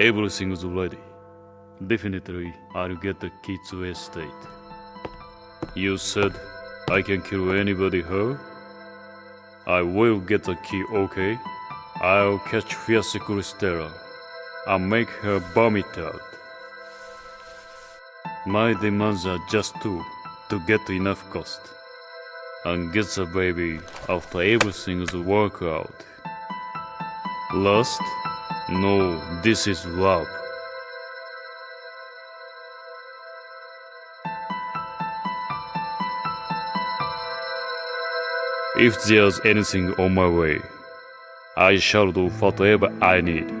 Everything's ready. Definitely, I'll get the key to estate. You said I can kill anybody here? I will get the key, okay? I'll catch Fiasse Crystela and make her vomit out. My demands are just two to get enough cost and get the baby after everything's worked out. Lust? No, this is love. If there's anything on my way, I shall do whatever I need.